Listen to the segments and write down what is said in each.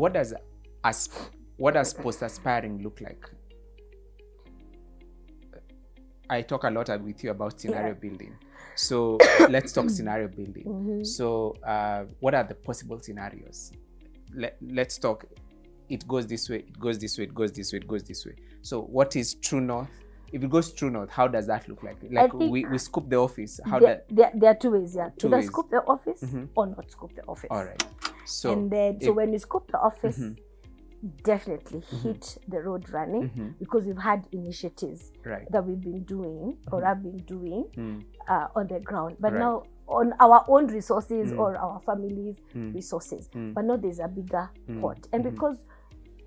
what does as what does post aspiring look like? I talk a lot with you about scenario Yeah. building. So let's talk scenario building. Mhm. So uh, what are the possible scenarios? Let, let's talk. It goes this way. It goes this way. It goes this way. It goes this way. So what is true north? If it goes true north, how does that look like? Like we, we scoop the office. How there, that? there, there are two ways, yeah. Two Either ways. scoop the office Mhm. or not scoop the office. All right. So and then, so if- when you scoop the office, Mhm. definitely hit the road running Mhm. because we've had initiatives right. that we've been doing or have been doing Mm, uh, on the ground, but Right. now on our own resources Mm. or our family's Mm. resources. Mm. But now there's a bigger Mm. pot, and Mhm. because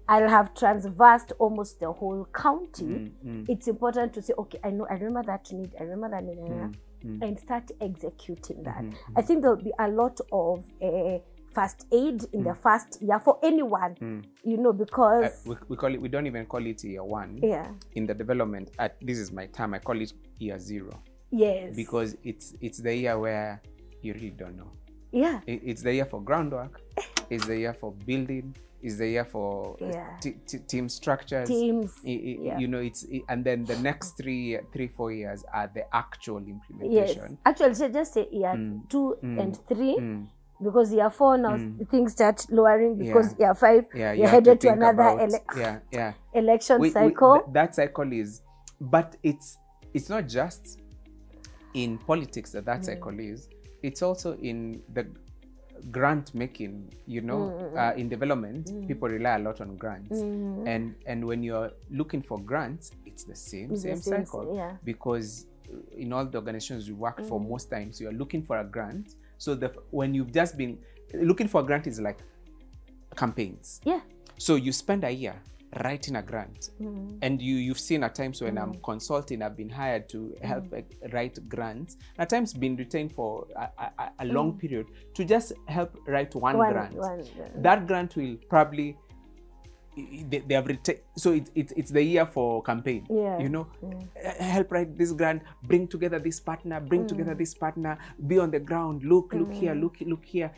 I'll have transversed almost the whole county. mm, mm, It's important to say, okay, I know, I remember that need, I remember that need, mm, mm. and start executing that. Mhm, I think there'll be a lot of uh, first aid in the first year for anyone, Mm. you know, Uh, because we, we call it. We don't even call it year one. yeah, In the development, at this is my term. I call it year zero yes, because it's it's the year where you really don't know. yeah, It- it's the year for groundwork. It's the year for building. It's the year for uh, Yeah. team structures. teams, I- I- yeah. You know, it's and then the next three, three, four years are the actual implementation yes. Actually, just say year Mm. two Mm. and three. Mm. Because year four now Mm. things start lowering because Yeah. year five Yeah, you you're to headed to, think another ele- yeah, yeah. election We- we- cycle. th- that cycle is, but it's it's not just in politics that that Mm. cycle is. It's also in the grant making. You know, Mm, mm, uh, in development, Mm. people rely a lot on grants, Mhm. and and when you're looking for grants, it's the same It's the same same- cycle yeah. because in all the organizations you work for, Mm. most times you are looking for a grant. So the when you've just been looking for a grant is like campaigns. Yeah. So you spend a year writing a grant, Mhm. and you you've seen at times when I'm Mm. consulting, I've been hired to help like, write grants. At times, been retained for a, a, a long Mm. period to just help write one, One- grant. one, uh, That grant will probably they, they have retained. So it's it's it's the year for campaign. Yeah. You know, Yeah. uh, help write this grant, bring together this partner, bring together this partner, be on the ground, look, look here, look, look here,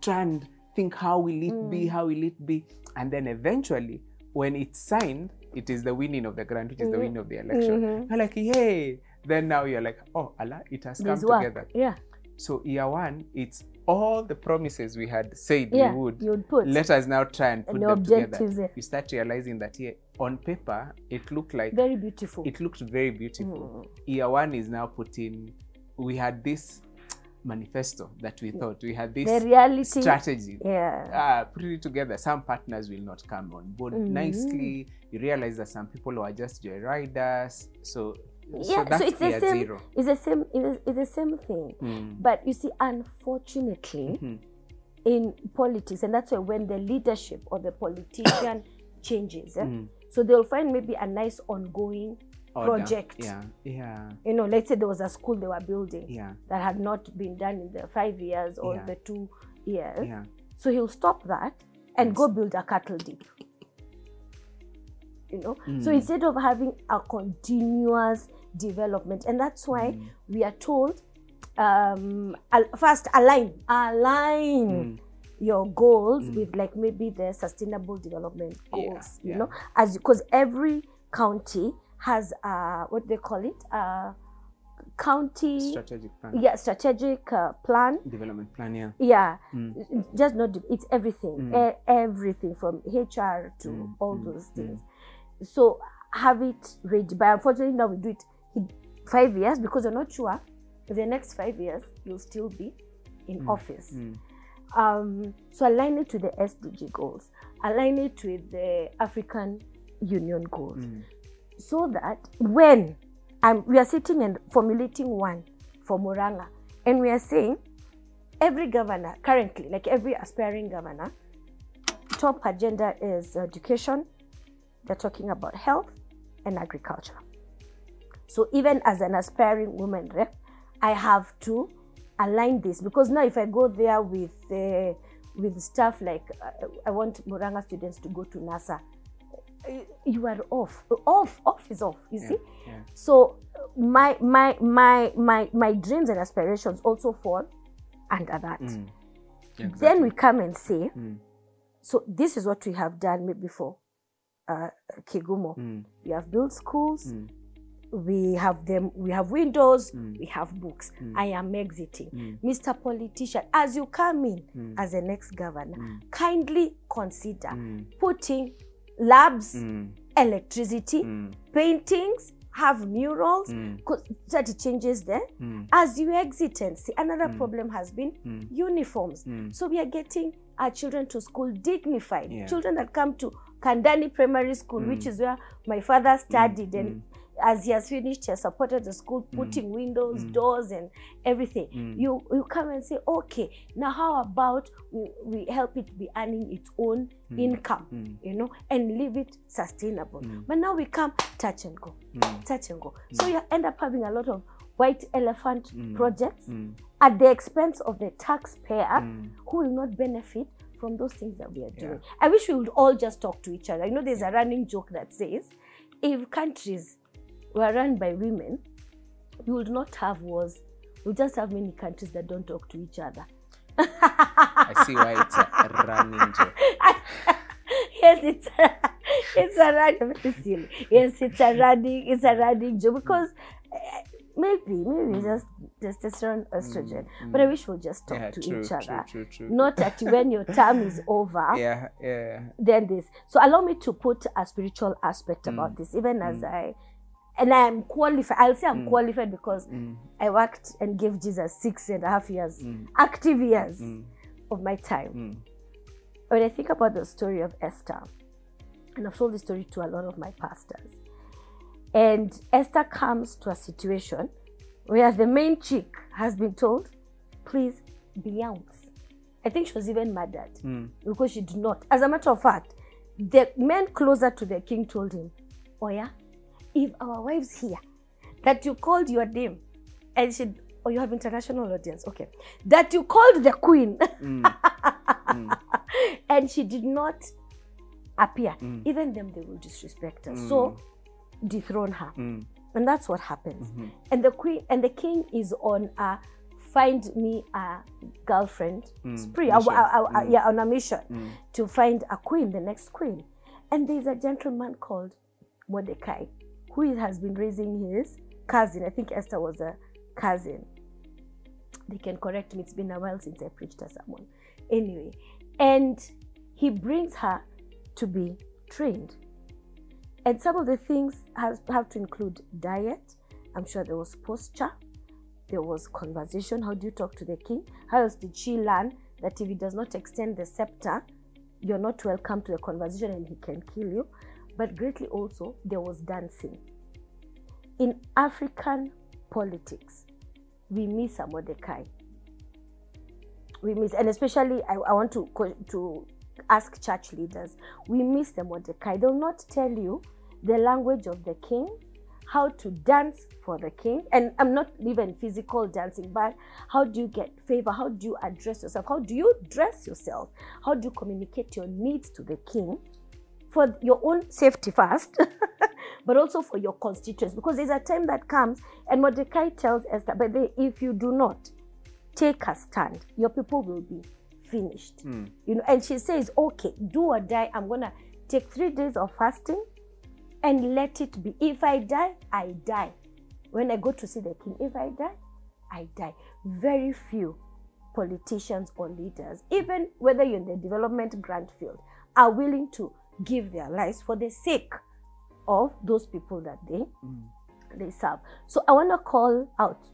try and think how will it be, how will it be, and then eventually, when it's signed, it is the winning of the grant, which is the winning of the election. Mhm. You're like, yay! Then now you're like, oh, Allah, it has come work. together. Yeah. So year one, it's all the promises we had said Yeah. we would. You would put Let us now try and put and the them objectives together. there. You start realizing that here on paper it looked like Very beautiful. it looked very beautiful. Mm. Year one is now putting. We had this manifesto that we thought we had this reality. strategy. Yeah. Uh, put it together. Some partners will not come on board Mhm. nicely. You realize that some people are just joyriders. So, yeah. so So, it's the same. It's the same. It's, the same thing. Mm. But you see, unfortunately, Mhm. in politics, and that's why when the leadership or the politician changes, eh, Mm. so they'll find maybe a nice ongoing Order. project. Yeah, yeah, You know, let's say there was a school they were building yeah, that had not been done in the five years or Yeah. the two years. yeah. So he'll stop that and Yes. go build a cattle dip. You know, so Mm. instead of having a continuous development, and that's why Mm. we are told um, al- first align, align Mm. your goals Mm. with like maybe the sustainable development Yeah, goals. You yeah. know, as because every county has uh what they call it uh county Strategic plan. yeah strategic uh, plan Development plan. Yeah. yeah Mm. just not it's everything Mm. e- everything from hr to Mm, all mm, those mm. things so have it ready but unfortunately now we do it in five years because you're not sure the next five years you'll still be in Mm, office Mm. um, so align it to the sdg goals align it with the african union goals Mm. so that when um, we are sitting and formulating one for Murang'a, and we are saying every governor currently, like every aspiring governor, top agenda is education. They're talking about health and agriculture. So even as an aspiring woman rep, I have to align this because now if I go there with uh, with stuff like uh, I want Murang'a students to go to NASA, uh, you are off. Off. Off is off. You Yeah, see. yeah. So my my my my my dreams and aspirations also fall under that. Mm. Then Exactly. we come and say, Mm. So this is what we have done maybe for uh, Kigumo. Mm. We have built schools. Mm. We have them. We have windows. Mm. We have books. Mm. I am exiting, Mm. Mr. Politician. As you come in Mm. as the next governor, Mm. kindly consider Mm. putting labs, Mm. electricity, Mm. paintings, have murals, Mm. that changes there. Mm. As you exit and see, another Mm. problem has been Mm. uniforms. Mm. So we are getting our children to school dignified. Yeah. Children that come to Kandani Primary School, which Mm. is where my father studied, and Mm. as he has finished, he has supported the school, putting windows, Mm. doors, and everything. Mm. You you come and say, okay, now how about we, we help it be earning its own Mm. income, Mm. you know, and leave it sustainable. Mm. But now we come touch and go, Mm. touch and go. So you end up having a lot of white elephant Mm. projects Mm. at the expense of the taxpayer Mm. who will not benefit from those things that we are Yeah. doing. I wish we would all just talk to each other. You know, there's a running joke that says if countries were run by women, we would not have wars. We just have many countries that don't talk to each other. I see why it's a running joke. yes, it's a, it's a running. Yes, it's a running it's a running joke because eh, maybe maybe just testosterone, estrogen. Mm, But I mm. wish we'll just talk Yeah, to true, each other. true, true. Not that when your term is over, Yeah, yeah. then this. So allow me to put a spiritual aspect about Mm. this, even as Mm. I and I am qualified. I'll say I'm Mm. qualified because Mm. I worked and gave Jesus six and a half years, active years of my time. When I think about the story of Esther, and I've told this story to a lot of my pastors, and Esther comes to a situation where the main chick has been told, please beyonce. I think she was even murdered Mm. because she did not. As a matter of fact, the men closer to the king told him, Oh, yeah, if our wives hear that you called your name and she, oh, you have international audience, okay, that you called the queen Mm. Mm. and she did not appear, Mm. even them they will disrespect her. Mm. So dethrone her. And that's what happens. Mhm. And the queen and the king is on a find me a girlfriend Mm. spree, a- a- a- a- Mm. yeah, on a mission Mm. to find a queen, the next queen. And there's a gentleman called Mordecai who has been raising his cousin. I think Esther was a cousin. They can correct me, it's been a while since I preached to someone Anyway, and he brings her to be trained. And some of the things has, have to include diet. I'm sure there was posture, there was conversation. How do you talk to the king? How else did she learn that if he does not extend the scepter, you're not welcome to the conversation and he can kill you? But greatly also, there was dancing. In African politics, we miss a Mordecai. We miss, and especially I, I want to to ask church leaders. We miss the Mordecai. They'll not tell you the language of the king, how to dance for the king, and I'm not even physical dancing, but how do you get favor? How do you address yourself? How do you dress yourself? How do you communicate your needs to the king for your own safety first, but also for your constituents? Because there's a time that comes, and Mordecai tells Esther, but if you do not take a stand, your people will be finished. Mm. You know, and she says, okay, do or die. I'm gonna take three days of fasting and let it be. If I die, I die. When I go to see the king, if I die, I die. Very few politicians or leaders, even whether you're in the development grant field, are willing to give their lives for the sake of those people that they Mm. they serve. So I want to call out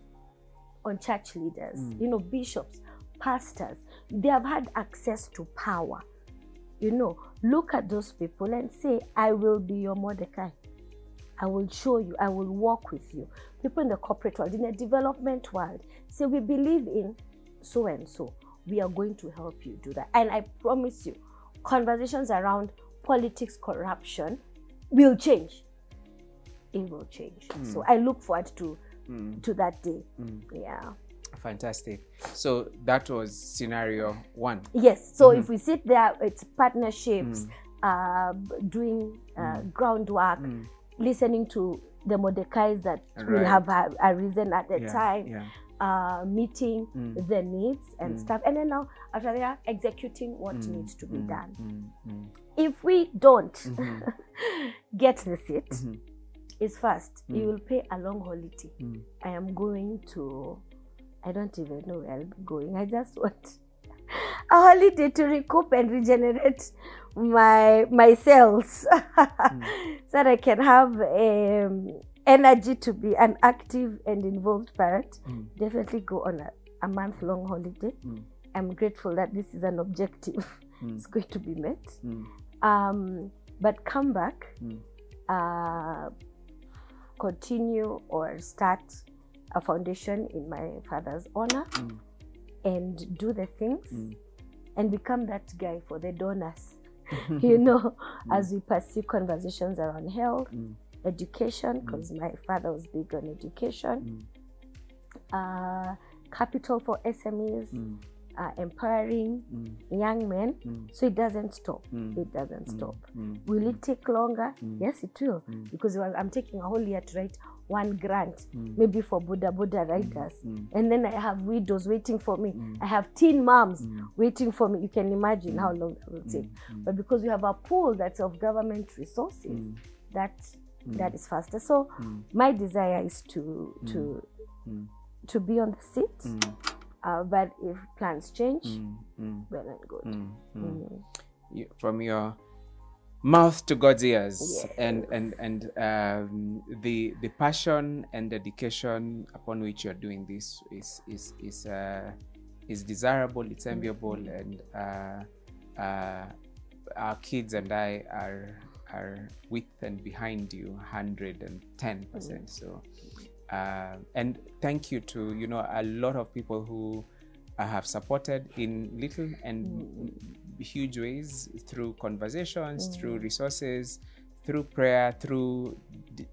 on church leaders, Mm. you know, bishops, pastors. They have had access to power. You know, look at those people and say, I will be your Mordecai. I will show you, I will walk with you. People in the corporate world, in the development world, say, We believe in so and so. We are going to help you do that. And I promise you, conversations around politics, corruption will change. It will change. So I look forward to Mm. to that day. Mm. Yeah. Fantastic. So that was scenario one. Yes. So Mhm. if we sit there, it's partnerships, Mm. uh, doing uh, Mm. groundwork, Mm. listening to the Mordecais that will have arisen at the Yeah, time, Yeah. uh, meeting Mm. the needs and Mm. stuff and then now after that executing what Mm, needs to be mm, done mm, mm, if we don't mhm, get the seat mhm, is first you will pay a long holiday i am going to i don't even know where i'm going i just want a holiday to recoup and regenerate my my cells so that i can have um, energy to be an active and involved parent Mm. definitely go on a, a month long holiday Mm. i'm grateful that this is an objective Mm. it's going to be met Mm. um, but come back Mm. uh, continue or start a foundation in my father's honor Mm. and do the things Mm. and become that guy for the donors you know as we pursue conversations around health Mm. education because my father was big on education Mm. uh, capital for smes Mm. uh, empowering Mm. young men Mm. so it doesn't stop Mm. it doesn't stop Mm. Will it take longer? Mm. Yes, it will. Mm. Because I'm taking a whole year to write one grant, Mm. maybe for boda boda riders. Mm. And then I have widows waiting for me. Mm. I have teen moms Mm. waiting for me. You can imagine how long that will take. Mm. But because we have a pool that's of government resources, Mm. that Mm. that is faster. So Mm. my desire is to to Mm. to be on the seat. Mm. Uh, but if plans change, Mm. Mm. well and good. Mm. Mm. Mm. you, from your mouth to God's ears, Yes. and and and um, the the passion and dedication upon which you're doing this is is is uh, is desirable. It's enviable, and uh, uh, our kids and I are are with and behind you, hundred and ten percent. So. Uh, and thank you to you know a lot of people who uh, have supported in little and huge ways through conversations, through resources, through prayer, through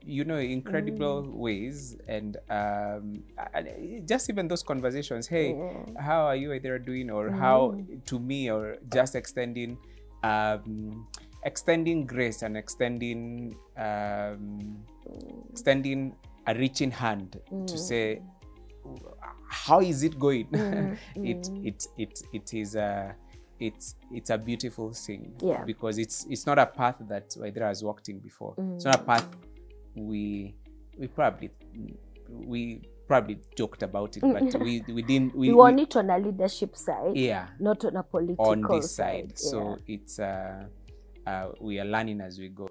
you know incredible ways, and um, just even those conversations. Hey, how are you either doing, or how to me, or just extending. Um, extending grace and extending um, extending a reaching hand to say how is it going? It it it it is a it's it's a beautiful thing Yeah. because it's it's not a path that Waithera has walked in before. It's not a path we we probably we probably joked about it but we we didn't we, We want it on a leadership side, yeah. not on a political on this side. yeah. so it's uh, uh we are learning as we go